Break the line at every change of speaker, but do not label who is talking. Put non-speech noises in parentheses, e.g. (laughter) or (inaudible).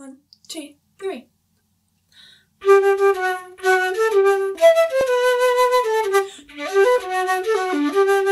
One, two, three. (laughs)